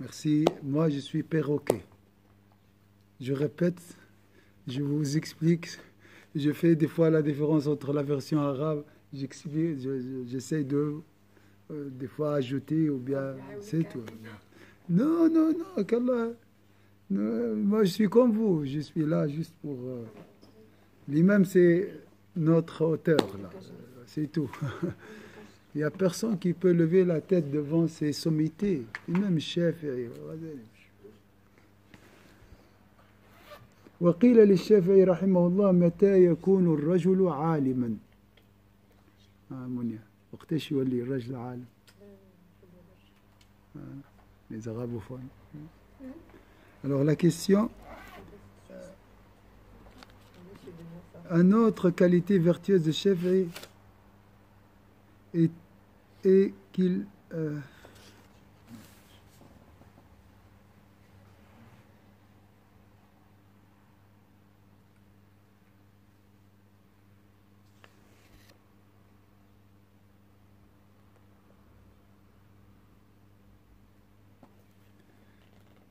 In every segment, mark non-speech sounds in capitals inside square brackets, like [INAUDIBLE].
Merci. Moi, je suis perroquet. Je répète, je vous explique. Je fais des fois la différence entre la version arabe. J'explique, j'essaie de euh, des fois ajouter ou bien c'est tout. Non, non, non, qu'Allah. moi, je suis comme vous. Je suis là juste pour. Euh, lui-même, c'est notre auteur, là. C'est tout. [LAUGHS] Il n'y a personne qui peut lever la tête devant ses sommités. Même chef. وقيل للشافعي رحمه الله متى يكون الرجل عالما آه منيا وقتاش يولي الرجل عالم آه les arabophones alors la question une autre qualité vertueuse de Shafi'i est et qu'il euh,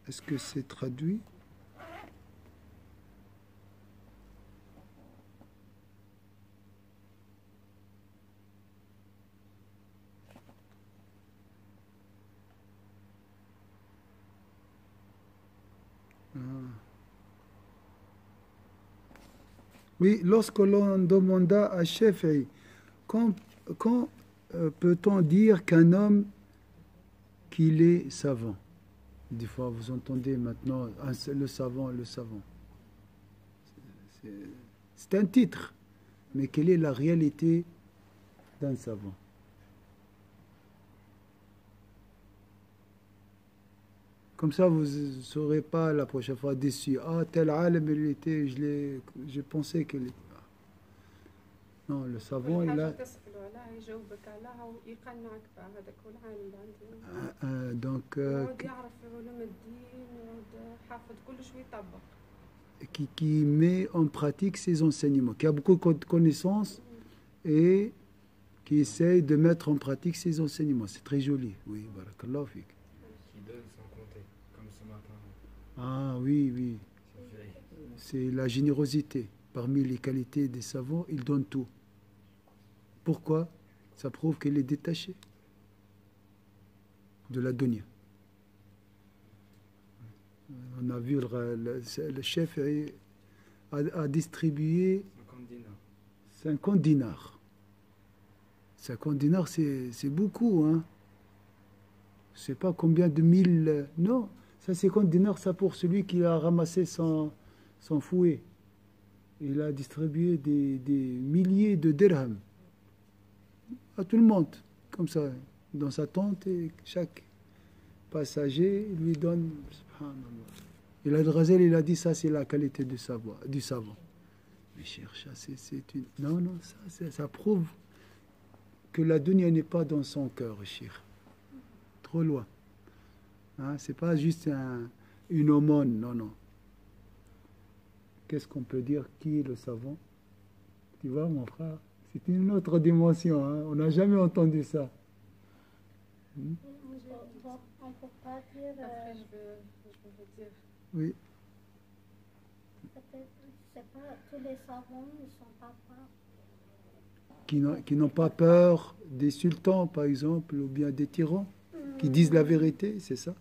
Est-ce que c'est traduit? Oui, lorsque l'on demanda à Shafi'i, quand, quand euh, peut-on dire qu'un homme qu'il est savant? Des fois, vous entendez maintenant le savant, le savant. C'est un titre, mais quelle est la réalité d'un savant? Comme ça, vous ne serez pas la prochaine fois déçu. Ah, tel alim, il était, je l'ai, je pensais qu'il était. Non, le savant, il a. آه donc euh, qui, qui met en pratique ses enseignements, qui a beaucoup de connaissances et qui essaye de mettre en pratique ses enseignements. C'est très joli, oui, barakallahu fik. Ah oui, oui. C'est la générosité. Parmi les qualités des savants, ils donnent tout. Pourquoi? Ça prouve qu'il est détaché de la dunya. On a vu le, chef a, distribué 50 dinars. 50 dinars, c'est beaucoup. Hein. Je ne sais pas combien de mille. Non, ça, 50 dinars, ça pour celui qui a ramassé son, fouet. Il a distribué des, milliers de dirhams à tout le monde, comme ça, dans sa tente, et chaque passager lui donne. Et la Drazel, il a dit ça, c'est la qualité du, savoir, savant. Mais cherche, c'est une. Non, non, ça, ça prouve que la dunya n'est pas dans son cœur, cher. Trop loin. Hein, Ce n'est pas juste une aumône, non, non. Qu'est-ce qu'on peut dire? Qui est le savant? Tu vois, mon frère, c'est une autre dimension. Hein. On n'a jamais entendu ça. Hmm? On peut pas dire. Après, je veux, je veux dire. Oui. Peut-être, c'est pas tous les savants ne sont pas Qui n'ont pas peur des sultans, par exemple, ou bien des tyrans, qui disent la vérité, c'est ça?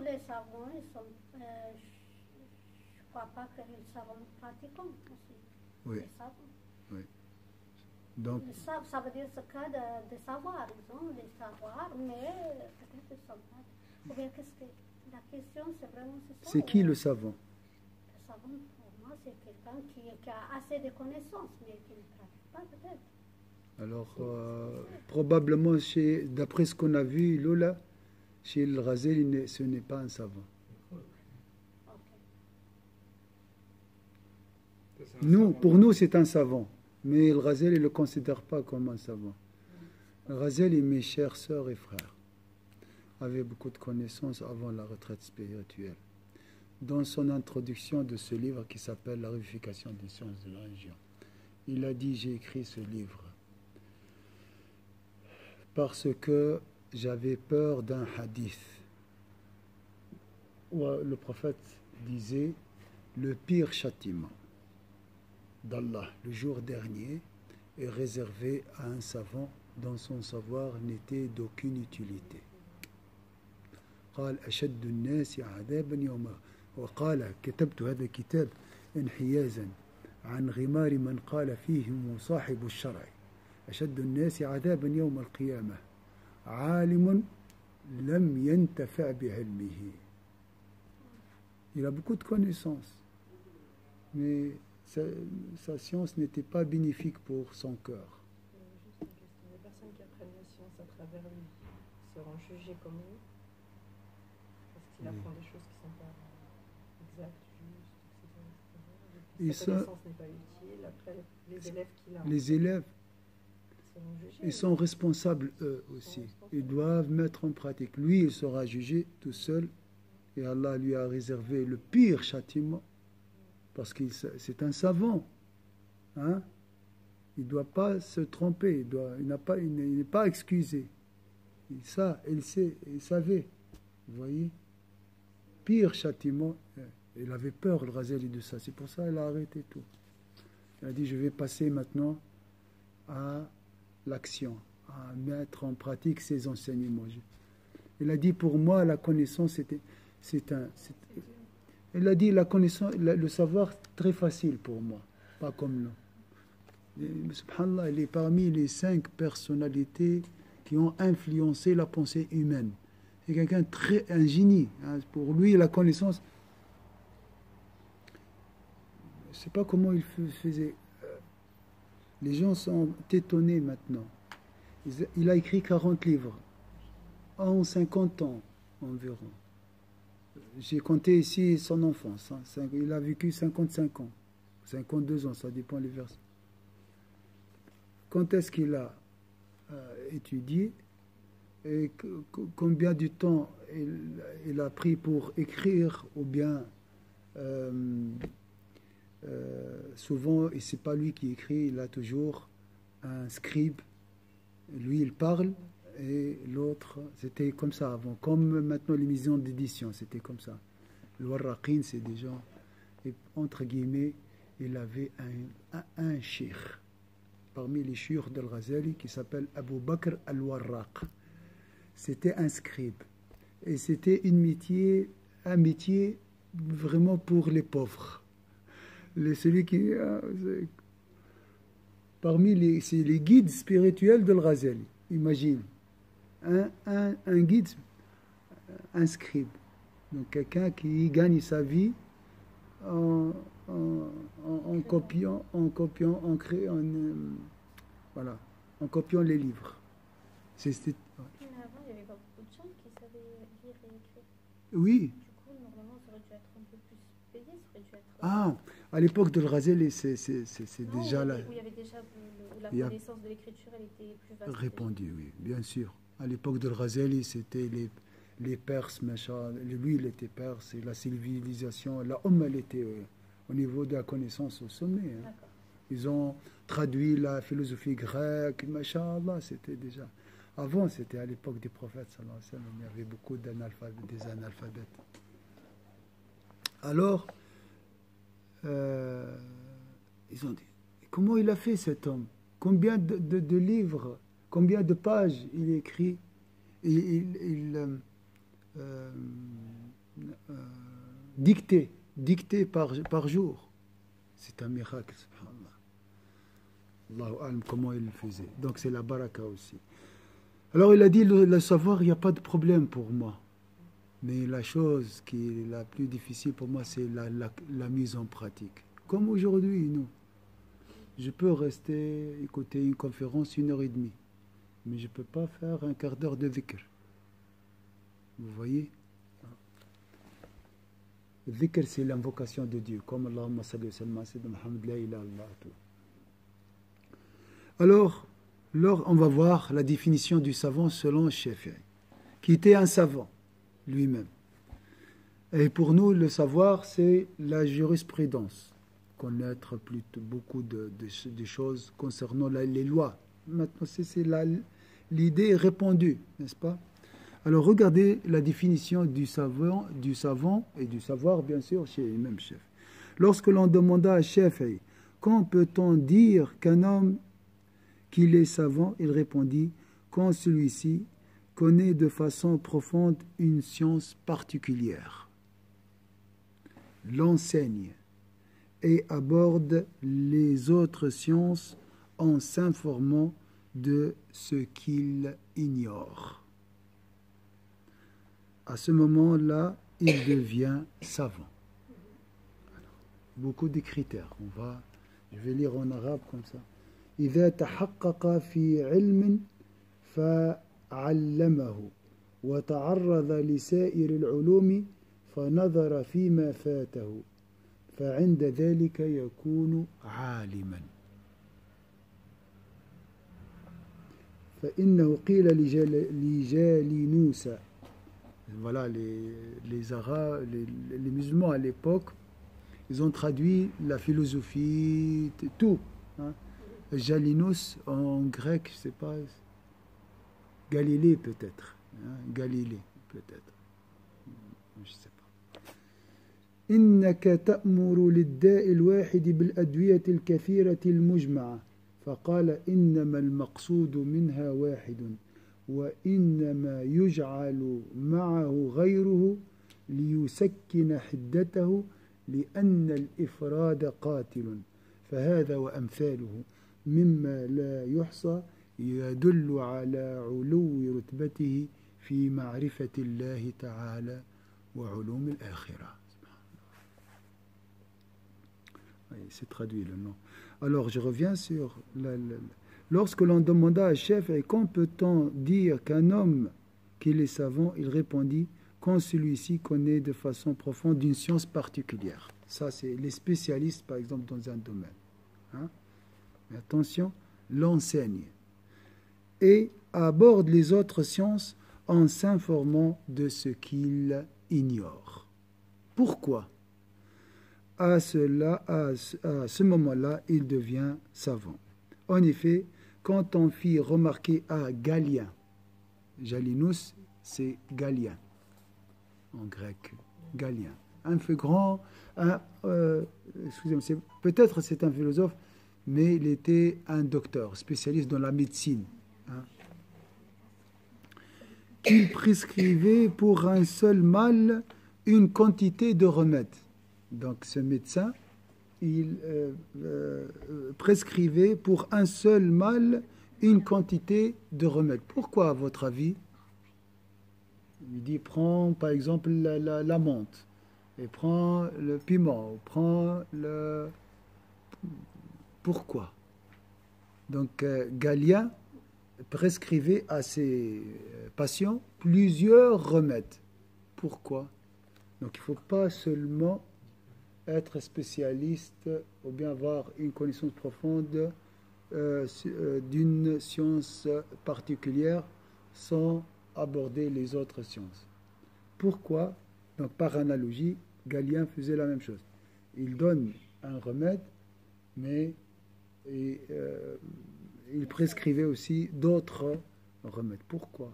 Les savants, ils sont, euh, je ne crois pas que les savants pratiquants aussi. Oui. Les savants. Oui. Donc, ça, ça veut dire ce cas de, de, savoir. Ils ont les savoirs, mais peut-être ils sont pas. Ou bien qu'est-ce que. La question, c'est vraiment ça. C'est qui le savant? Le savant, pour moi, c'est quelqu'un qui, qui, a assez de connaissances, mais qui ne pratique pas, peut-être. Alors, euh, probablement, d'après ce qu'on a vu, Lola, chez le Razel, ce n'est pas un savant. Pour nous, c'est un savant. Mais le Razel, ne le considère pas comme un savant. Le Razel mes chers sœurs et frères, avait beaucoup de connaissances avant la retraite spirituelle. Dans son introduction de ce livre qui s'appelle La révification des sciences de la il a dit J'ai écrit ce livre parce que j'avais peur d'un hadith le prophète disait le pire châtiment d'Allah le jour dernier est réservé à un savant dont son savoir n'était d'aucune utilité. قال أشد الناس عذابا يوم وقال كتبت هذا الكتاب انحيازا عن غمار من قال فيهم صاحب الشرع أشد الناس عذابا يوم القيامة عالم لم ينتفع بعلمه Il a beaucoup de connaissances, mais sa, sa science n'était pas bénéfique pour son cœur. Les personnes qui apprennent la science à travers lui seront jugées comme lui parce qu'il Oui. apprend des choses qui ne sont pas exactes, justes, etc. etc. Et Et sa ça- connaissance n'est pas utile. Après, les élèves qu'il a Les élèves, seront jugés. ils sont responsables eux aussi. Ils doivent mettre en pratique. Lui, il sera jugé tout seul et Allah lui a réservé le pire châtiment parce que c'est un savant. Hein? Il ne doit pas se tromper, il doit- il n'a pas- il n'est pas excusé. Il, ça, il sait, il savait. Vous voyez? Pire châtiment. euh, Il avait peur, le Razali, de ça. C'est pour ça qu'il a arrêté tout. Il a dit, je vais passer maintenant à l'action, à mettre en pratique ces enseignements. Il a dit, pour moi, la connaissance, c'est un... Il a dit, la connaissance, le savoir, très facile pour moi, pas comme nous. Subhanallah, il est parmi les cinq personnalités qui ont influencé la pensée humaine. C'est quelqu'un très un génie. hein. Pour lui, la connaissance, je ne sais pas comment il fais- faisait. Les gens sont étonnés maintenant. Il a écrit 40 livres en 50 ans environ. J'ai compté ici son enfance. hein. Il a vécu 55 ans, 52 ans, ça dépend des versions. Quand est-ce qu'il a euh, étudié et combien de temps il, il a pris pour écrire ou bien euh, euh, souvent, et c'est pas lui qui écrit, il a toujours un scribe. Lui, il parle et l'autre, c'était comme ça avant. Comme maintenant les maisons d'édition, c'était comme ça. Le Warraqin, c'est des gens, entre guillemets, il avait un, un, un cheikh parmi les chours d'Al-Ghazali qui s'appelle Abu Bakr al-Warraq. C'était un scribe. Et c'était une métier, un métier vraiment pour les pauvres. Les, celui qui, euh, parmi les, c'est les guides spirituels de Ghazali. Imagine, un, un, un guide, un scribe, donc quelqu'un qui gagne sa vie en, en, en- en copiant, en copiant, en créant, en, euh, voilà, en copiant les livres. C'est- c'est- Mais avant, il n'y avait pas beaucoup de gens qui savaient lire et écrire. oui, Du coup, normalement, ça aurait dû être un peu plus ah, à l'époque de Ghazali, c'est déjà là. il y avait- où il y avait déjà où la connaissance de l'écriture, elle était plus vaste. Répondu, oui, bien sûr. À l'époque de Ghazali, c'était les, les Perses, machin. Lui, il était perse, et la civilisation, la Umm, elle était euh, au niveau de la connaissance au sommet. hein. Ils ont traduit la philosophie grecque, machin, c'était déjà. Avant, c'était à l'époque des prophètes, il y avait beaucoup d'analphabètes, des analphabètes. Alors, euh, ils ont dit, comment il a fait cet homme? Combien de, livres, combien de pages il écrit? Et il, il, euh, euh, dicté, dicté par, jour. C'est un miracle, subhanallah. Allahu comment il le faisait. Donc c'est la baraka aussi. Alors il a dit, le savoir, il n'y a pas de problème pour moi. Mais la chose qui est la plus difficile pour moi, c'est la, mise en pratique. Comme aujourd'hui, nous. Je peux rester, écouter une conférence une heure et demie. Mais je ne peux pas faire un quart d'heure de dhikr. Vous voyez? Le c'est l'invocation de Dieu. Comme Allahumma salli wa sallam Muhammad, la. Alors, alors, on va voir la définition du savant selon Shafi'i, qui était un savant lui-même. Et pour nous, le savoir, c'est la jurisprudence, connaître beaucoup de, choses concernant les lois. Maintenant, c'est l'idée répandue, n'est-ce pas? Alors regardez la définition du savant, du savant et du savoir, bien sûr, chez même chef. Lorsque l'on demanda à chef, quand peut-on dire qu'un homme qu'il est savant, il répondit, quand celui-ci connaît de façon profonde une science particulière, l'enseigne et aborde les autres sciences en s'informant de ce qu'il ignore. À ce moment-là, il devient savant. beaucoup de critères. On va, je vais lire en arabe comme ça. إذا تحقق في علم فعلمه وتعرض لسائر العلوم فنظر فيما فاته فعند ذلك يكون عالما فإنه قيل لجالينوس voilà les, les Arabes, les, les musulmans à l'époque, ils ont traduit la philosophie, tout. Hein. Jalinus en grec, je sais pas, Galilée peut-être, hein. Galilée peut-être, je sais pas. إنك تأمر للداء الواحد بالأدوية الكثيرة المجمعة فقال إنما المقصود منها واحد وإنما يجعل معه غيره ليسكن حدته لأن الإفراد قاتل فهذا وأمثاله مما لا يحصى يدل على علو رتبته في معرفة الله تعالى وعلوم الآخرة c'est traduit le nom. Alors je reviens sur la, la, lorsque l'on demanda à chef et quand peut-on dire qu'un homme qu'il est savant, il répondit quand celui-ci connaît de façon profonde une science particulière. Ça, c'est les spécialistes, par exemple, dans un domaine. Hein? Mais attention, l'enseigne. Et aborde les autres sciences en s'informant de ce qu'il ignore. Pourquoi? À, cela, à, à ce moment-là, il devient savant. En effet, quand on fit remarquer à Galien, Jalinus, c'est Galien, en grec, Galien, un feu grand, euh, excusez-moi, peut-être c'est un philosophe, mais il était un docteur, spécialiste dans la médecine. Qu'il prescrivait pour un seul mal une quantité de remèdes. Donc ce médecin, il euh, euh, prescrivait pour un seul mal une quantité de remèdes. Pourquoi, à votre avis? Il dit prends par exemple la, la, menthe, et prends le piment, le. Pourquoi? Donc euh, Galien prescrivait à ses patients plusieurs remèdes. Pourquoi? Donc il ne faut pas seulement être spécialiste ou bien avoir une connaissance profonde euh, euh, d'une science particulière sans aborder les autres sciences. Pourquoi? Donc par analogie, Galien faisait la même chose. Il donne un remède, mais et, euh, il prescrivait aussi d'autres remèdes. Pourquoi?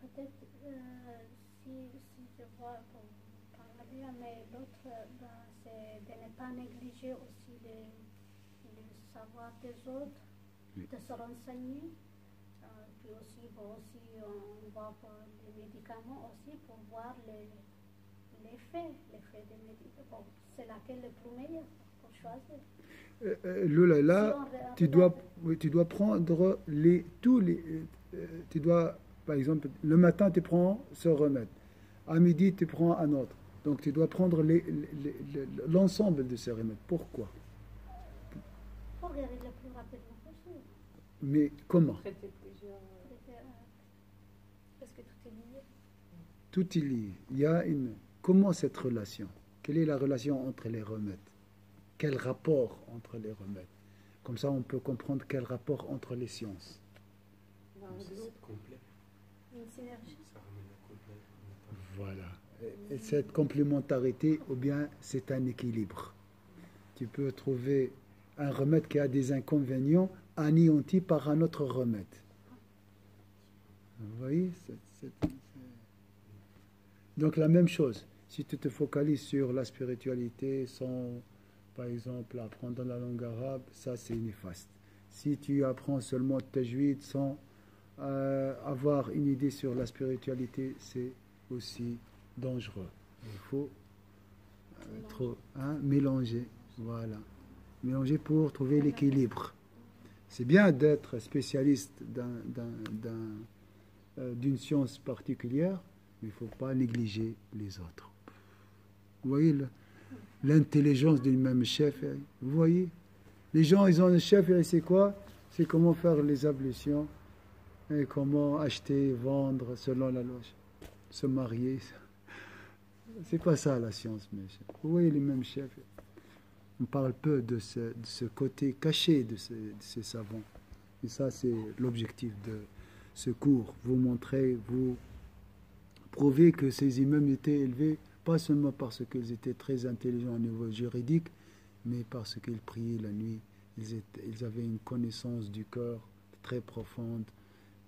Peut-être si, si je vois mais l'autre, ben, c'est de ne pas négliger aussi le, savoir des autres, oui. de se renseigner. Euh, puis aussi, bon, aussi, on pour les médicaments aussi pour voir l'effet, l'effet des médicaments. Bon, c'est laquelle le plus meilleur pour choisir. Euh, euh, Lola, là, dois, tu dois prendre les, tous les. Euh, tu dois, par exemple, le matin, tu prends ce remède. À midi, tu prends un autre. Donc tu dois prendre l'ensemble de ces remèdes. Pourquoi? Pour guérir le plus rapidement possible. Mais comment? Parce que tout est lié. Tout est lié. Il y a une. Comment cette relation? Quelle est la relation entre les remèdes? Quel rapport entre les remèdes Comme ça, on peut comprendre quel rapport entre les sciences. Une synergie. Voilà et cette complémentarité ou bien c'est un équilibre. Tu peux trouver un remède qui a des inconvénients anéanti par un autre remède. Vous voyez Donc la même chose, si tu te focalises sur la spiritualité sans, par exemple, apprendre la langue arabe, ça c'est néfaste. Si tu apprends seulement tajwid sans euh, avoir une idée sur la spiritualité, c'est aussi dangereux. Il faut euh, trop hein, mélanger, voilà, mélanger pour trouver l'équilibre. C'est bien d'être spécialiste euh, d'une science particulière, mais il ne faut pas négliger les autres. Vous voyez l'intelligence du même chef. Hein. Vous voyez? Les gens, ils ont un chef, et c'est quoi? C'est comment faire les ablutions, et comment acheter, vendre selon la loi, se marier. [LAUGHS] C'est pas ça la science, mes chefs. Vous voyez les mêmes chefs on parle peu de ce, côté caché de, ces savants. Et ça, c'est l'objectif de ce cours. Vous montrer, vous prouver que ces imams étaient élevés, pas seulement parce qu'ils étaient très intelligents au niveau juridique, mais parce qu'ils priaient la nuit. Ils, avaient une connaissance du cœur très profonde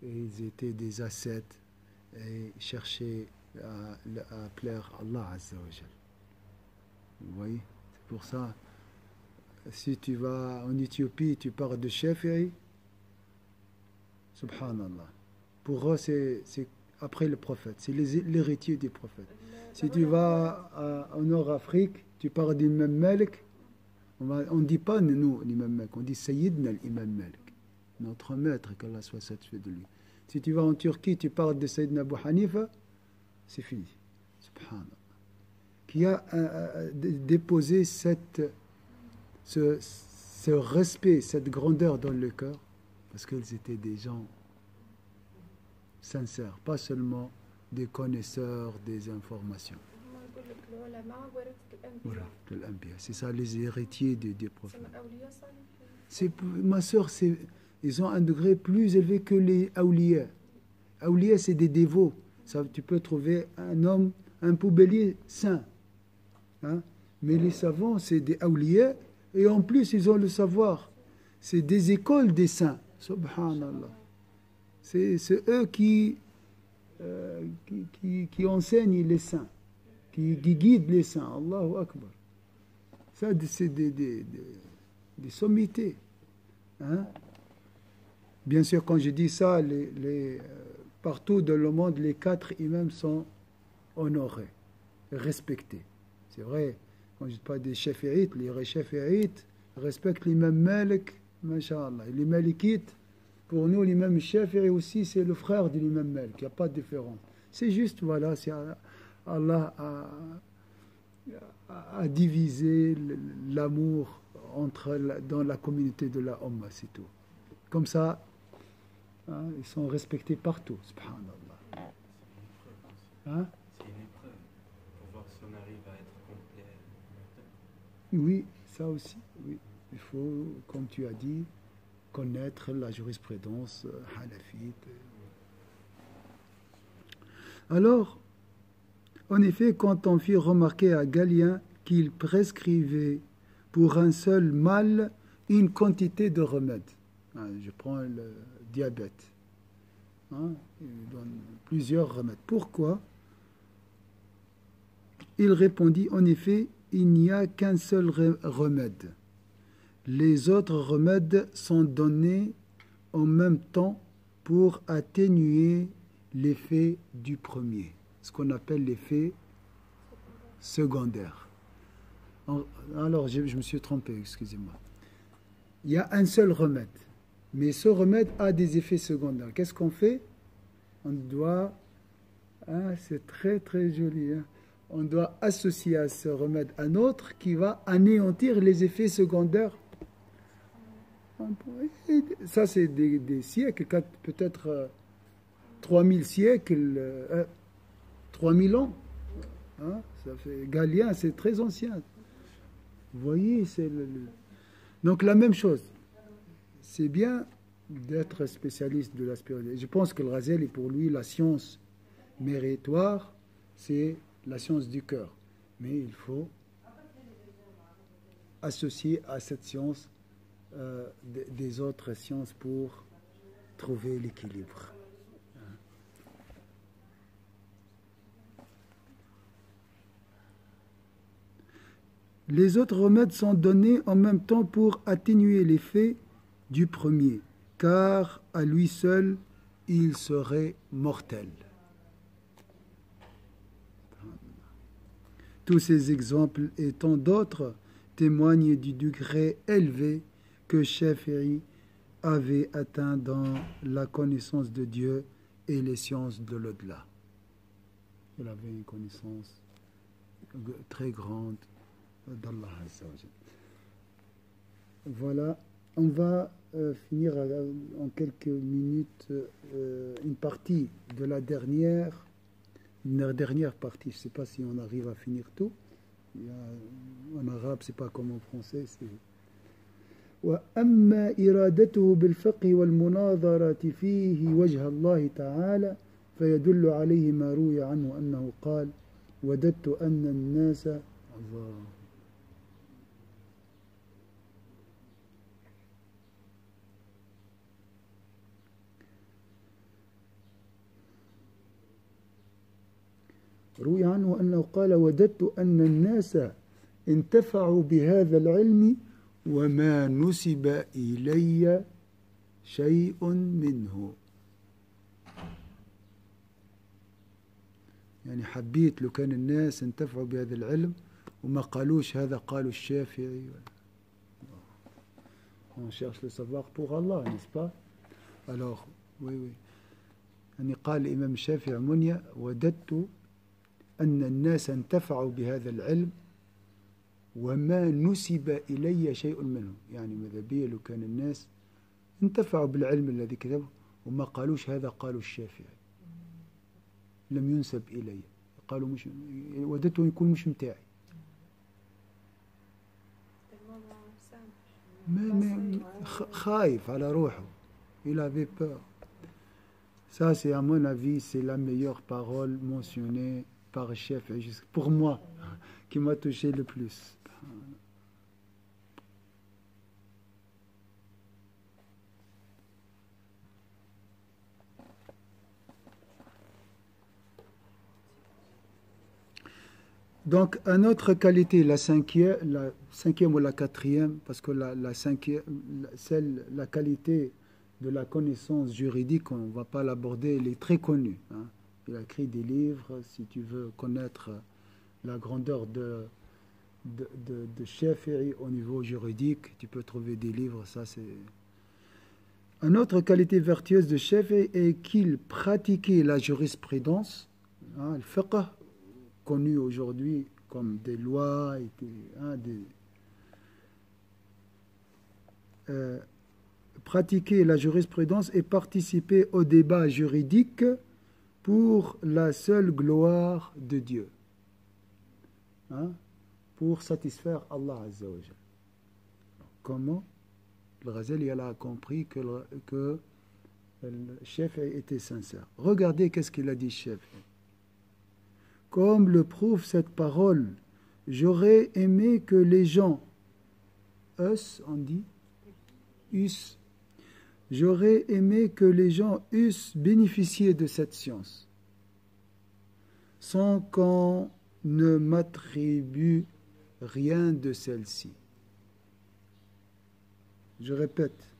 et ils étaient des ascètes et cherchaient à, plaire à Allah Vous voyez? C'est pour ça si tu vas en Éthiopie, tu parles de Shafi'i, subhanallah. Pour eux, c'est après le prophète, c'est l'héritier du prophète. Si tu vas en Nord-Afrique, tu parles d'Imam Malik, on ne dit pas nous, l'imam Malik, on dit Sayyidna l'imam Malik, notre maître, qu'Allah soit satisfait de lui. Si tu vas en Turquie, tu parles de Sayyidna Abu Hanifa, c'est fini. Subhanallah. Qui a euh, euh, déposé cette ce, respect, cette grandeur dans le cœur, parce qu'ils étaient des gens sincères, pas seulement des connaisseurs des informations. C'est ça les héritiers des, des prophètes. Ma soeur, ils ont un degré plus élevé que les aoulias. Aoulias, c'est des dévots. Tu peux trouver un homme, un poubellier saint. Hein? Mais les savants, c'est des aoulias et en plus, ils ont le savoir. C'est des écoles des saints. Subhanallah. C'est eux qui, euh, qui, qui, enseignent les saints, qui, guident les saints. Allahu Akbar. Ça, c'est des, des, des, sommités. Hein? Bien sûr, quand je dis ça, euh, partout dans le monde, les quatre imams sont honorés, respectés. C'est vrai, quand je parle des chaféites, les chaféites respectent l'imam Malik, mashallah. Les malikites, pour nous, l'imam Shafi'i aussi, c'est le frère de l'imam Malik, il n'y a pas de différence. C'est juste, voilà, c'est Allah a, divisé l'amour entre dans la communauté de la Ummah, c'est tout. Comme ça, hein, ils sont respectés partout, subhanallah. Hein? Oui, ça aussi, oui. Il faut, comme tu as dit, connaître la jurisprudence euh, halafite. Alors, en effet, quand on fit remarquer à Galien qu'il prescrivait pour un seul mal une quantité de remèdes, hein, je prends le diabète, hein, il donne plusieurs remèdes. Pourquoi? Il répondit en effet il n'y a qu'un seul remède. Les autres remèdes sont donnés en même temps pour atténuer l'effet du premier, ce qu'on appelle l'effet secondaire. Alors, je, me suis trompé, excusez-moi. Il y a un seul remède, mais ce remède a des effets secondaires. Qu'est-ce qu'on fait? On doit... Hein, c'est très très joli. Hein on doit associer à ce remède un autre qui va anéantir les effets secondaires. Ça, c'est des, siècles, peut-être 3000 euh, siècles, 3000 euh, ans. Hein, Galien, c'est très ancien. Vous voyez, c'est le, Donc la même chose. C'est bien d'être spécialiste de la spiritualité. Je pense que le Razel est pour lui la science méritoire, c'est la science du cœur. Mais il faut associer à cette science euh, des autres sciences pour trouver l'équilibre. Les autres remèdes sont donnés en même temps pour atténuer l'effet du premier, car à lui seul, il serait mortel. Tous ces exemples et tant d'autres témoignent du degré élevé que Shafi'i avait atteint dans la connaissance de Dieu et les sciences de l'au-delà. Il avait une connaissance très grande d'Allah. Voilà, on va euh, finir euh, en quelques minutes euh, une partie de la dernière, une dernière partie. Je ne sais pas si on arrive à finir tout. en arabe, c'est pas comme en français. وأما إرادته بالفقه والمناظرة فيه وجه الله تعالى فيدل عليه ما روي عنه أنه قال وددت أن الناس الله روي عنه أنه قال وددت أن الناس انتفعوا بهذا العلم وما نسب إلي شيء منه. يعني حبيت لو كان الناس انتفعوا بهذا العلم وما قالوش هذا قالوا الشافعي. On cherche le savoir pour Allah, n'est-ce pas? Alors, oui, oui. يعني قال الإمام الشافعي منيا وددت أن الناس انتفعوا بهذا العلم وما نسب إلي شيء منه. يعني ماذا بي لو كان الناس انتفعوا بالعلم الذي كتبه وما قالوش هذا قالوا الشافعي. لم ينسب إلي. قالوا مش وددته يكون مش متاعي. ما ما خايف على روحه. Il avait peur. Ça c'est à mon avis c'est la meilleure parole mentionnée par chef pour moi [LAUGHS] qui m'a touché le plus. Donc, une autre qualité, la cinquième, la cinquième ou la quatrième, parce que la, cinquième, celle, la qualité de la connaissance juridique, on ne va pas l'aborder, elle est très connue. Hein. Il a écrit des livres, si tu veux connaître la grandeur de, de, de, de au niveau juridique, tu peux trouver des livres, ça c'est... Une autre qualité vertueuse de Shafi'i est qu'il pratiquait la jurisprudence, hein, le fiqh, connu aujourd'hui comme des lois des, euh, pratiquer la jurisprudence et participer au débat juridique pour la seule gloire de Dieu, hein, pour satisfaire Allah Azzawajal. Comment? Le Ghazali a compris que le, que le chef était sincère. Regardez qu'est-ce qu'il a dit, chef. Comme le prouve cette parole, j'aurais aimé que les gens, us, dit, j'aurais aimé que les gens eussent bénéficié de cette science, sans qu'on ne m'attribue rien de celle-ci. Je répète,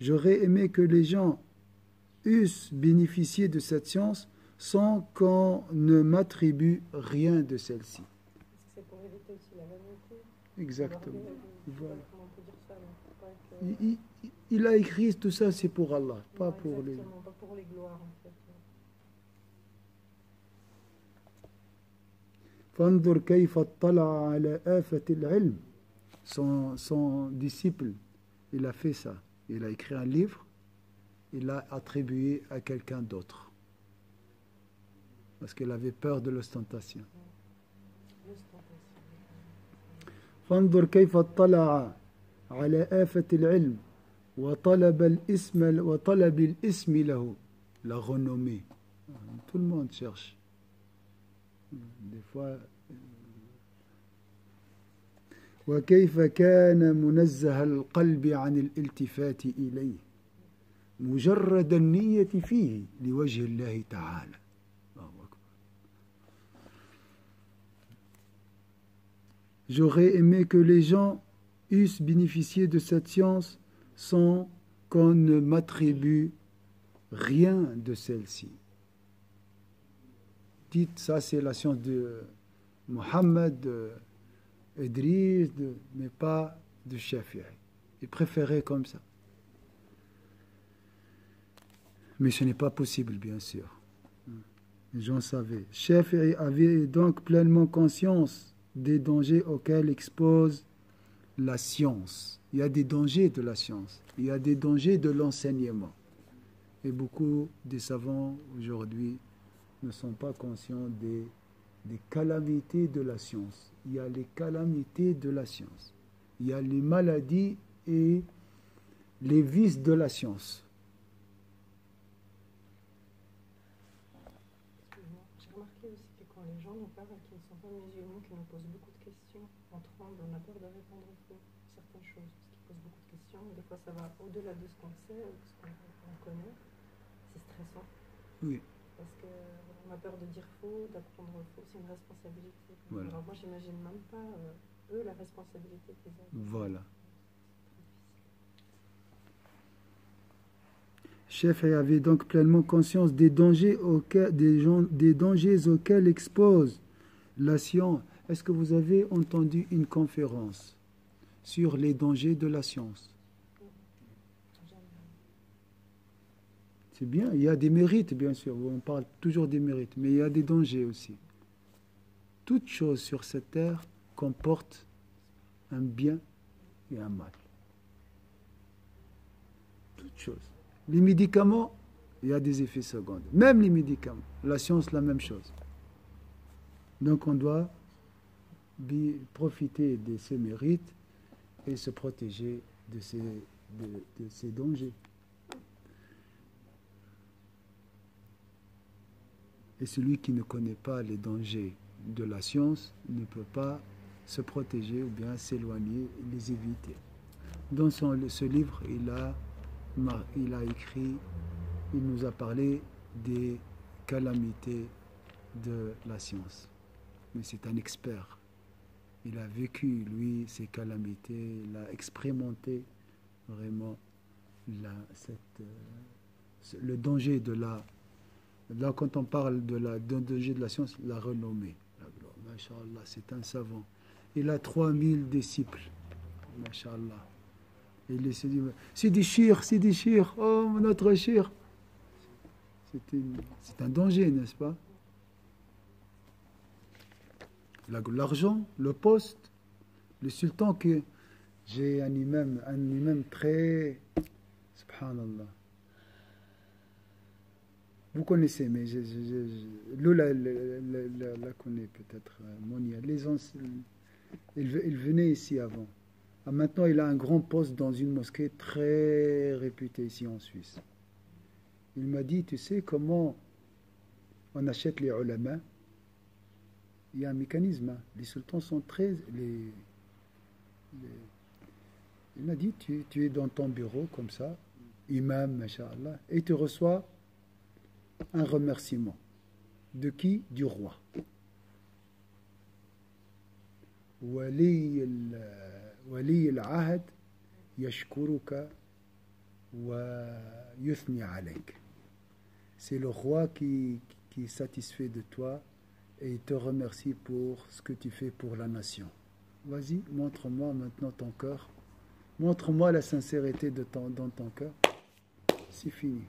j'aurais aimé que les gens eussent bénéficié de cette science sans qu'on ne m'attribue rien de celle-ci. C'est pour éviter aussi la vanité. Exactement. Voilà. Il, il, il, a écrit tout ça, c'est pour Allah, pas non, pour les. Pas pour les gloires, en fait. فانظر كيف اطلع على آفة العلم. Son, son disciple, il a fait ça. Il a écrit un livre, il l'a attribué à quelqu'un d'autre. parce qu'elle avait peur de l'ostentation. فانظر كيف اطلع على آفة العلم وطلب الاسم وطلب الاسم له la renommée. Tout le monde cherche. Des fois وكيف كان منزه القلب عن الالتفات إليه مجرد النية فيه لوجه الله تعالى J'aurais aimé que les gens eussent bénéficié de cette science sans qu'on ne m'attribue rien de celle-ci. Dites, ça c'est la science de Mohammed, de mais pas de Shafi'i. Il préférait comme ça. Mais ce n'est pas possible, bien sûr. Les gens savaient. Shafi'i avait donc pleinement conscience des dangers auxquels expose la science. Il y a des dangers de la science. Il y a des dangers de l'enseignement. Et beaucoup des savants aujourd'hui ne sont pas conscients des, calamités de la science. Il y a les calamités de la science. Il y a les maladies et les vices de la science. J'ai remarqué quand les gens nous parlent, qui ne sont pas musulmans, qui nous posent beaucoup de questions, on tremble, on a peur de répondre faux certaines choses, parce qu'ils posent beaucoup de questions. Des fois, ça va au-delà de ce qu'on sait, ou ce qu'on connaît. C'est stressant. Oui. Parce qu'on a peur de dire faux, d'apprendre faux, c'est une responsabilité. Voilà. Alors moi, j'imagine même pas, euh, eux, la responsabilité qu'ils ont. Voilà. Chef avait donc pleinement conscience des dangers auxquels, des, gens, des dangers auxquels expose la science. Est-ce que vous avez entendu une conférence sur les dangers de la science? C'est bien, il y a des mérites, bien sûr. On parle toujours des mérites, mais il y a des dangers aussi. Toute chose sur cette terre comporte un bien et un mal. Toute chose. Les médicaments, il y a des effets secondaires. Même les médicaments. La science, la même chose. Donc on doit profiter de ces mérites et se protéger de ces, dangers. Et celui qui ne connaît pas les dangers de la science ne peut pas se protéger ou bien s'éloigner, les éviter. Dans ce livre, il a, il a écrit, il nous a parlé des calamités de la science. Mais c'est un expert. Il a vécu, lui, ces calamités, il a expérimenté vraiment la, euh, le danger de la Là, quand on parle de la danger de la science, la renommée. Masha'Allah, c'est un savant. Il a 3000 disciples. Masha'Allah. Il s'est dit, c'est des chirs, c'est des chirs. Oh, notre chir. C'est un danger, n'est-ce pas? L'argent, le poste, le sultan que j'ai un imam, un imam très... Subhanallah vous connaissez, mais je, la, la, connaît peut-être, euh, Monia. Les il, venait ici avant. Ah, maintenant, il a un grand poste dans une mosquée très réputée ici en Suisse. Il m'a dit, tu sais comment on achète les ulama? Il y a un mécanisme. Hein. Les sultans sont très... Il m'a dit, tu, es dans ton bureau comme ça, imam, machallah, et tu reçois un remerciement. De qui? Du roi. Wali ولي العهد يشكرك ويثني عليك. C'est le roi qui, qui est satisfait de toi et il te remercie pour ce que tu fais pour la nation. Vas-y, montre-moi maintenant ton cœur. Montre-moi la sincérité de ton, dans ton cœur. C'est fini.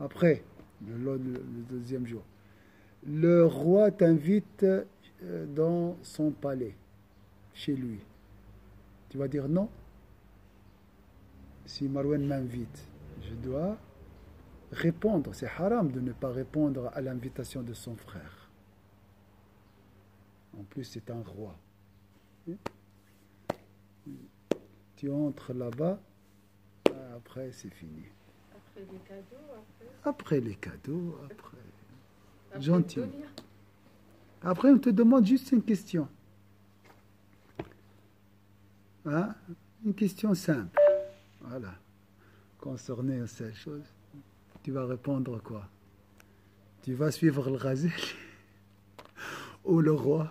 Après, le, deuxième jour. Le roi t'invite euh, dans son palais, chez lui. Tu vas dire non. Si Marouane m'invite, je dois répondre. C'est haram de ne pas répondre à l'invitation de son frère. En plus, c'est un roi. Tu entres là-bas, après c'est fini. Après les cadeaux, après les cadeaux, après. Gentil. Après, on te demande juste une question. Hein? Une question simple. Voilà. Concernée à cette chose. Tu vas répondre quoi? Tu vas suivre le Ghazali [LAUGHS] ou le roi?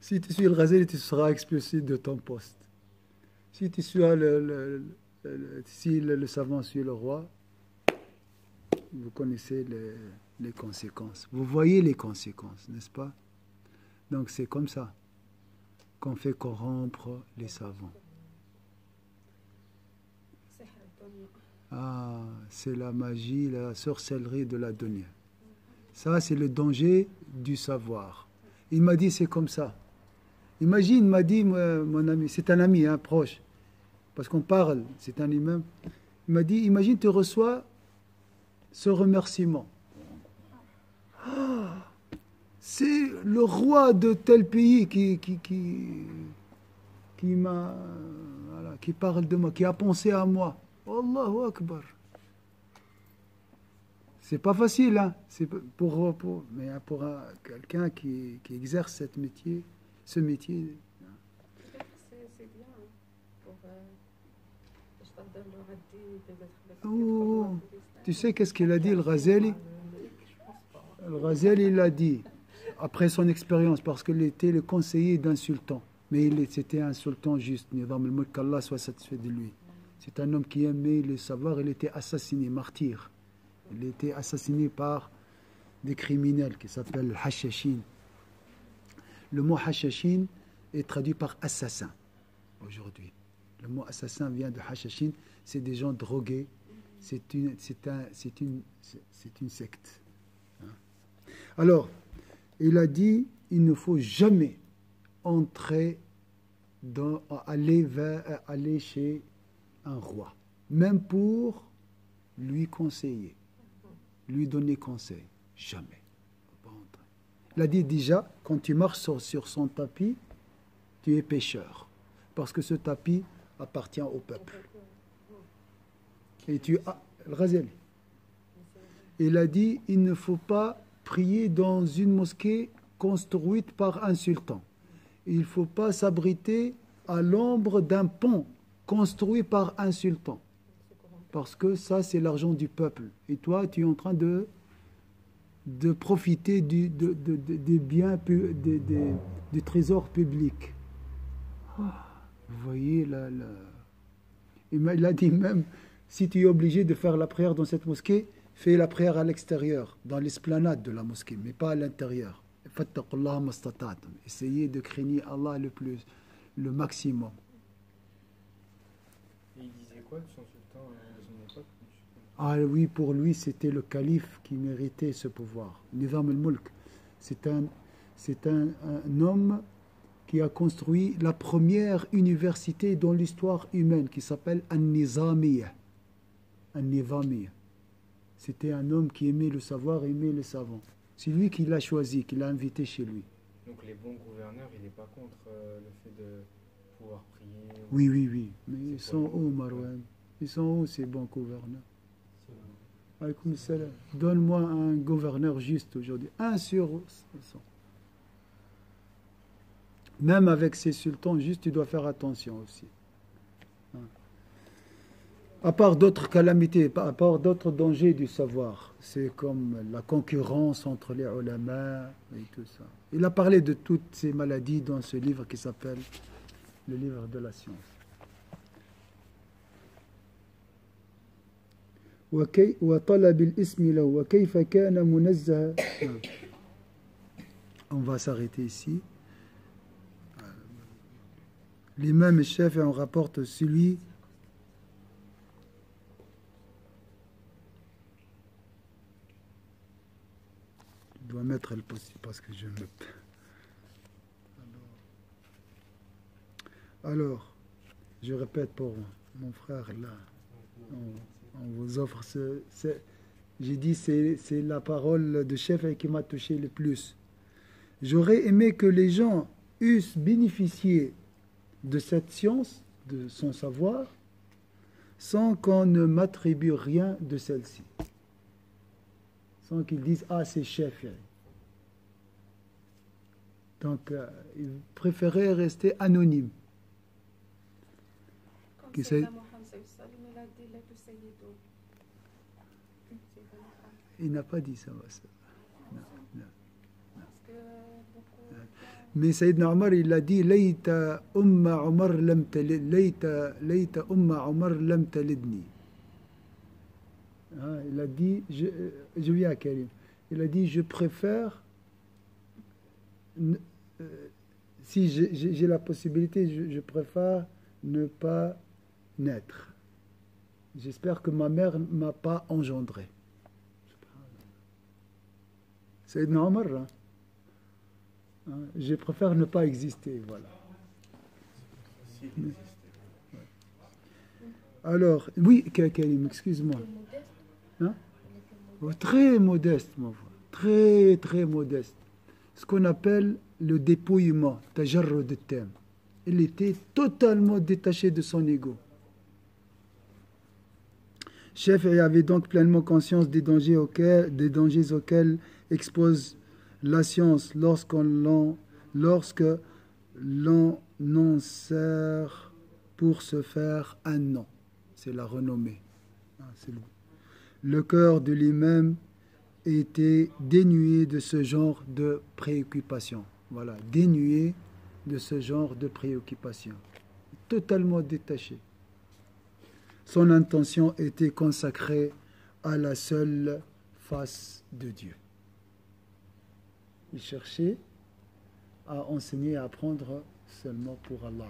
Si tu suis le Ghazali, tu seras expulsé de ton poste. Si tu suis le, savant suit le roi, vous connaissez les, les conséquences. Vous voyez les conséquences, n'est-ce pas? Donc c'est comme ça qu'on fait corrompre les savants. Ah, c'est la magie, la sorcellerie de la dunya. Ça, c'est le danger du savoir. Il m'a dit, c'est comme ça. Imagine, m'a dit mon ami, c'est un ami hein, proche, parce qu'on parle, c'est un imam. Il m'a dit, imagine, tu reçois ce remerciement. C'est le roi de tel pays qui, qui, qui, qui m'a, voilà, qui parle de moi, qui a pensé à moi. Allahu Akbar. C'est pas facile, hein. C'est pour, pour, mais pour quelqu'un qui, qui, exerce cette métier, ce métier. C'est bien pour oh, tu sais qu'est-ce qu'il a dit, le Razeli Le Razeli, il a dit, après son expérience, parce qu'il était le conseiller d'un sultan, mais c'était un sultan juste, qu'Allah soit satisfait de lui. C'est un homme qui aimait le savoir. Il était assassiné, martyr. Il était assassiné par des criminels qui s'appellent Hashashin. Le mot Hashashin est traduit par assassin aujourd'hui. Le mot assassin vient de Hashashin. C'est des gens drogués. C'est une, secte. Hein. Alors, il a dit il ne faut jamais entrer dans, aller, vers, aller chez un roi, même pour lui conseiller, lui donner conseil. Jamais. Il a dit déjà, quand tu marches sur, son tapis, tu es pécheur. Parce que ce tapis appartient au peuple. Et tu as. Il a dit il ne faut pas prier dans une mosquée construite par un sultan. Il ne faut pas s'abriter à l'ombre d'un pont construit par un sultan. Parce que ça, c'est l'argent du peuple. Et toi, tu es en train de, de profiter du, des biens, du trésor public. Vous voyez, là. Il a dit même, si tu es obligé de faire la prière dans cette mosquée, fais la prière à l'extérieur, dans l'esplanade de la mosquée, mais pas à l'intérieur. Essayez de craigner Allah le plus, le maximum. Euh, ah oui, pour lui, c'était le calife qui méritait ce pouvoir. Nizam al-Mulk, c'est un, c'est un, homme qui a construit la première université dans l'histoire humaine qui s'appelle An-Nizamiya. An-Nizamiya. C'était un homme qui aimait le savoir, aimait les savants. C'est lui qui l'a choisi, qui l'a invité chez lui. Donc les bons gouverneurs, il n'est pas contre euh, le fait de pouvoir prier Oui, oui, oui. Mais ils sont où, Marwan Ils sont où ces bons gouverneurs Donne-moi un gouverneur juste aujourd'hui. Un sur 100. Même avec ces sultans, juste, tu dois faire attention aussi. À part d'autres calamités, à part d'autres dangers du savoir, c'est comme la concurrence entre les ulama et tout ça. Il a parlé de toutes ces maladies dans ce livre qui s'appelle le livre de la science. On va s'arrêter ici. L'imam chef en rapporte celui Alors, je répète pour mon frère là, on, vous offre ce. J'ai dit c'est la parole de chef qui m'a touché le plus. J'aurais aimé que les gens eussent bénéficié de cette science, de son savoir, sans qu'on ne m'attribue rien de celle-ci. Sans qu'ils disent Ah, c'est chef. Donc, euh, il préférait rester anonyme. Il n'a pas dit ça. Mais Sayyidina Omar, il a dit Layta umma Omar lam Layta, Layta umma Omar lam talidni. Hein, il a dit, je, je viens à Karim, il a dit Je préfère, si j'ai la possibilité, je, préfère ne pas naître. J'espère que ma mère ne m'a pas engendré. C'est normal. Hein? Je préfère ne pas exister. Voilà. Alors, oui, Karim, excuse-moi. Hein? Très modeste, ma voix. Très, très modeste. Ce qu'on appelle le dépouillement, tajarro de thème. Il était totalement détaché de son ego. Chef avait donc pleinement conscience des dangers auxquels, des dangers auxquels expose la science lorsque l'on en sert pour se faire un nom. C'est la renommée. Ah, le cœur de lui-même était dénué de ce genre de préoccupation. Voilà, dénué de ce genre de préoccupation. Totalement détaché. Son intention était consacrée à la seule face de Dieu. Il cherchait à enseigner, à apprendre seulement pour Allah.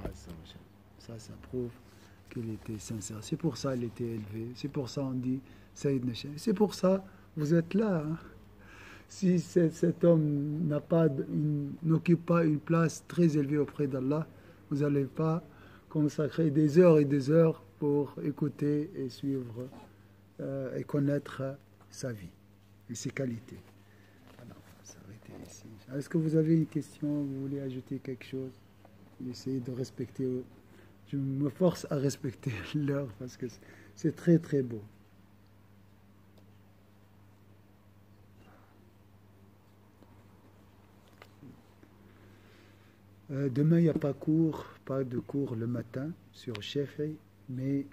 Ça, ça prouve qu'il était sincère. C'est pour ça qu'il était élevé. C'est pour ça on dit Saïd C'est pour ça vous êtes là. Hein. Si cet homme n'a pas, n'occupe pas une place très élevée auprès d'Allah, vous n'allez pas consacrer des heures et des heures pour écouter et suivre euh, et connaître sa vie et ses qualités. Est-ce que vous avez une question? Vous voulez ajouter quelque chose? Essayez de respecter. Je me force à respecter [LAUGHS] l'heure parce que c'est très très beau. Euh, demain, il n'y a pas cours, pas de cours le matin sur Shefei, mais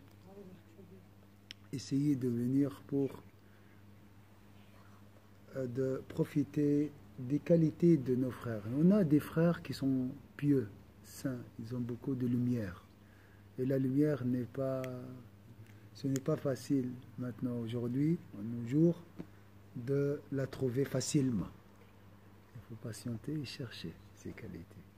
essayez de venir pour euh, de profiter des qualités de nos frères. On a des frères qui sont pieux, saints, ils ont beaucoup de lumière. Et la lumière n'est pas, ce n'est pas facile maintenant aujourd'hui, en nos jours, de la trouver facilement. Il faut patienter et chercher ces qualités.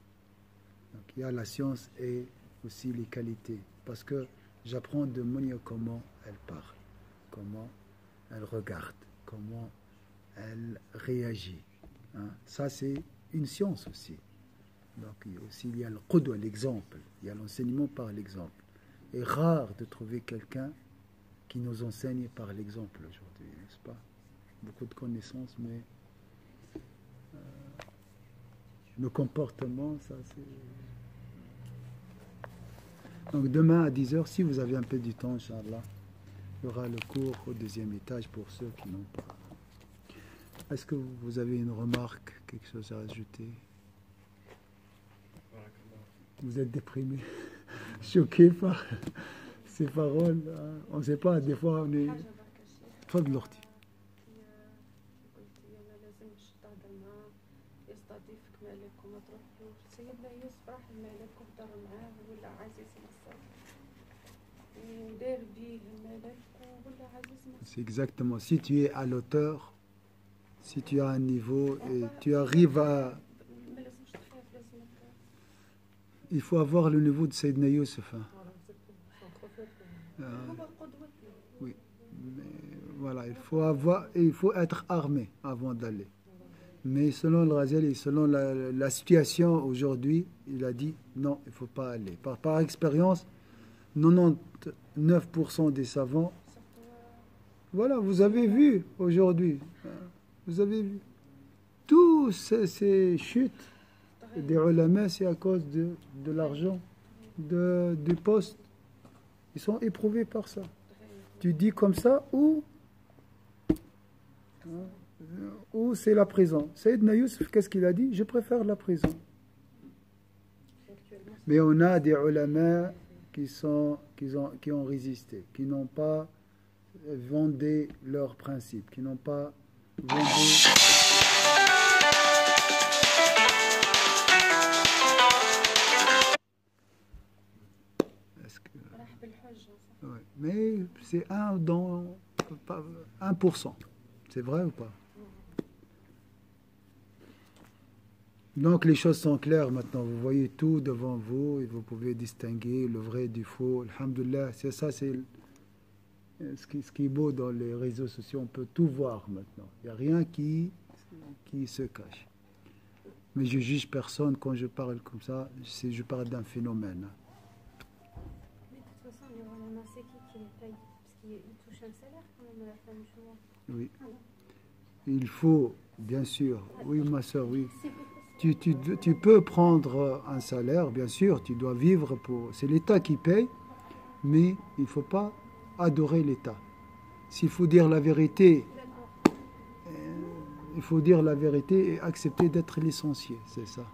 Donc il y a la science et aussi les qualités. Parce que j'apprends de Monia comment elle parle, comment elle regarde, comment elle réagit. Hein. Ça, c'est une science aussi. Donc, il y a aussi il y a le qudwa, l'exemple. Il y a l'enseignement par l'exemple. Et rare de trouver quelqu'un qui nous enseigne par l'exemple aujourd'hui, n'est-ce pas? Beaucoup de connaissances, mais le comportement, ça c'est... Donc demain à 10h, si vous avez un peu du temps, Inch'Allah, il y aura le cours au deuxième étage pour ceux qui n'ont pas. Est-ce que vous avez une remarque, quelque chose à ajouter Vous êtes déprimé, [LAUGHS] choqué par [LAUGHS] ces paroles. Hein? On ne sait pas, des fois on est. C'est exactement. Si tu es à l'auteur, si tu as un niveau et tu arrives à... Il faut avoir le niveau de Sayyidina Youssef. Hein. Euh, oui, voilà, il faut, avoir, il faut être armé avant d'aller. Mais selon le Razel et selon la, situation aujourd'hui, il a dit non, il ne faut pas aller. Par, expérience, 99% des savants, voilà, vous avez vu aujourd'hui. Hein. Vous avez vu Tous ces, chutes des ulama, c'est à cause de, l'argent, de, du poste. Ils sont éprouvés par ça. Tu dis comme ça ou euh, ou c'est la prison? Sayyidna Youssef, qu'est-ce qu'il a dit? Je préfère la prison. Mais on a des ulama qui, sont, qui, ont, résisté, qui n'ont pas vendé leurs principes, qui n'ont pas vendu... Mais c'est un dans 1%. C'est vrai ou pas? Donc les choses sont claires maintenant. Vous voyez tout devant vous et vous pouvez distinguer le vrai du faux. Alhamdulillah, c'est ça, c'est ce qui, ce qui est beau dans les réseaux sociaux. On peut tout voir maintenant. Il n'y a rien qui, qui se cache. Mais je juge personne quand je parle comme ça. Je parle d'un phénomène. Mais de toute façon, qui qui paye Parce qu'il il touche un salaire quand même à la fin du. Oui. Ah. Il faut, bien sûr. Oui, ma soeur, oui. Tu, peux prendre un salaire, bien sûr, tu dois vivre pour... C'est l'État qui paye, mais il ne faut pas adorer l'État. S'il faut dire la vérité, D'accord. il faut dire la vérité et accepter d'être licencié, c'est ça.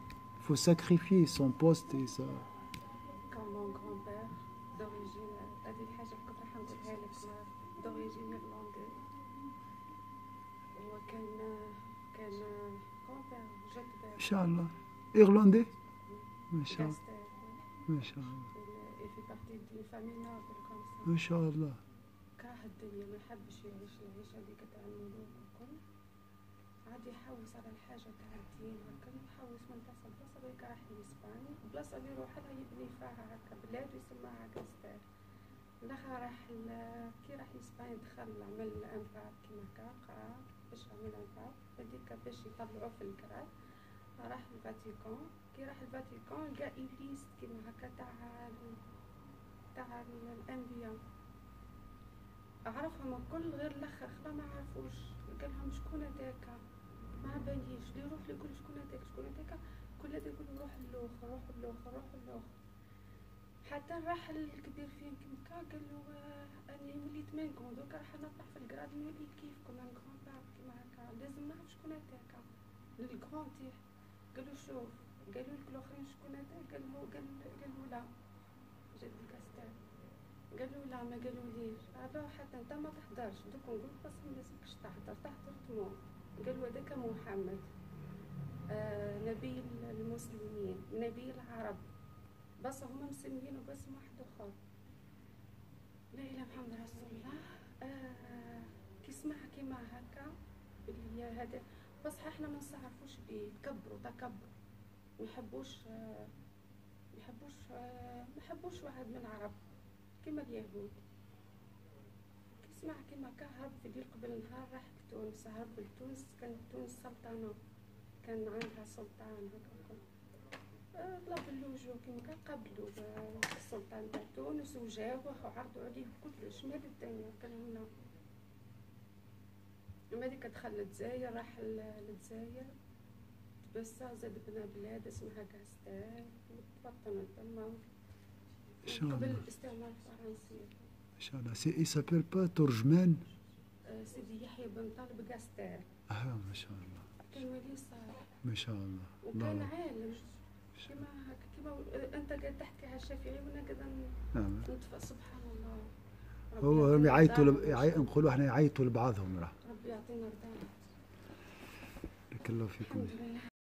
Il faut sacrifier son poste et ça. ان شاء الله ايرلندي ما شاء الله ما شاء الله ما شاء الله الدنيا ما يحبش يعيش العيشه تاع الملوك عاد يحوس على الحاجة تاع الدين هكا يحوس من بلاصه لبلاصه اللي يروح لها يبني فيها هكا بلاد ويسمها هكا ستار الآخر راح كي راح اسبانيا دخل عمل انفاق كيما هكا قرا باش عمل انفاق هذيك باش يطلعوا في الكراك راح الفاتيكان. كي راح الفاتيكان لقى إبليس كيما هكا تاع تاع ال- الأنبياء. عرفهم الكل غير الاخ خلا ما عرفوش. قال لهم شكون هذاك؟ ما باليش اللي يروح لي يقول شكون هذاك شكون هذاك؟ كل هذا يقول روح الآخر روح الآخر روح الآخر حتى راح الكبير فين كيما قال له آه، أنا وليت منكم دوكا راح نطلع في الكراد نولي كيفكم ان كرون باب كيما هكا. لازم نعرف شكون هذاك. للكرون تيح قال له شوف قالوا لك الآخرين شكون هذاك قال له قال قال له لا جدي كاستان. قالوا لا ما قالوا ليش هذا حتى أنت ما تحضرش. دوك نقول بس ما لازمكش تحضر. تحضر تموت قالوا هذاك محمد. آه نبي المسلمين. نبي العرب. بس هما مسمينه باسم واحد آخر. لا إله محمد رسول الله. آه كي سمع كيما هكا. اللي هذا بس إحنا ما نعرفوش بيه تكبروا تكبر. ما يحبوش آه ما يحبوش آه ما يحبوش واحد من العرب كيما اليهود. كي سمع كيما كا هرب في دير قبل نهار راح لتونس هرب لتونس. كان تونس سلطنة كان عندها سلطان هكا آه، طلب اللوجو كان قبلوا ب- السلطان تاع تونس وجاوه وعرضوا عليه كلش الدنيا كان هنا. يوم هذيك دخل للجزاير راح للجزاير تبسى زاد بنا بلاد اسمها كاستان وتفطن تما. قبل الاستعمار الفرنسي. إن شاء الله. سي يسابيل با ترجمان سيدي يحيى بن طالب كاستان آه ما شاء الله. كان ولي صالح. ما شاء الله. وكان عالم. كما هكا كما آه، أنت قاعد تحكي على الشافعي وأنا قاعد نتفق نعم. سبحان الله. هو هم يعيطوا نقولوا إحنا يعيطوا لبعضهم راه. ربي يعطينا الدار بارك الله فيكم الحمد لله